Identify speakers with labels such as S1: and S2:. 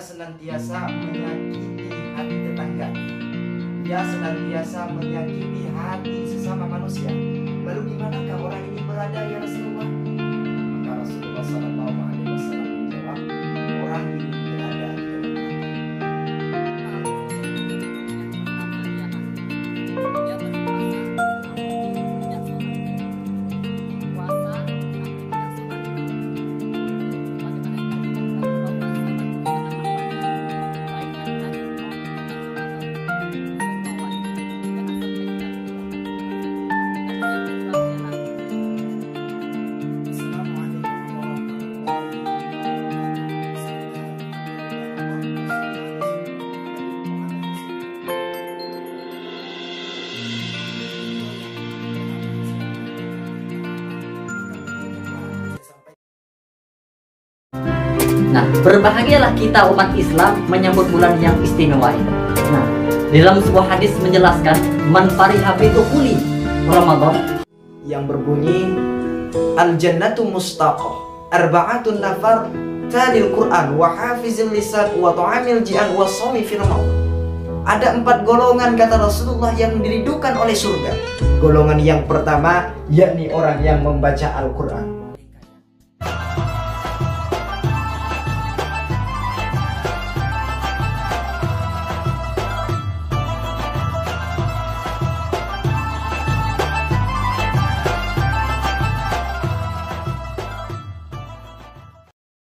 S1: Senantiasa menyakiti hati tetangga, Ia senantiasa menyakiti hati sesama manusia.
S2: Nah, berbahagialah kita umat Islam menyambut bulan yang istimewa ini. Nah, dalam sebuah hadis menjelaskan man fariha kuli Ramadan.
S1: Yang berbunyi al jannatu mustaqah arba'atun nafar talil Quran wa hafizil lisan wa ta'amil ji'an wa sawmi fi Ramadan ada empat golongan kata Rasulullah yang dirindukan oleh surga. Golongan yang pertama yakni orang yang membaca Al-Quran